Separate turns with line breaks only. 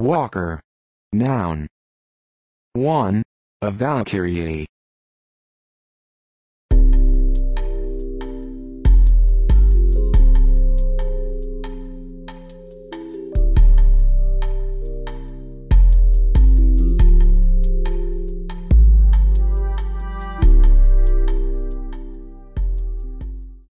Walker. Noun. 1. A Valkyrie.